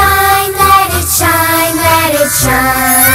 shine, let it shine, let it shine.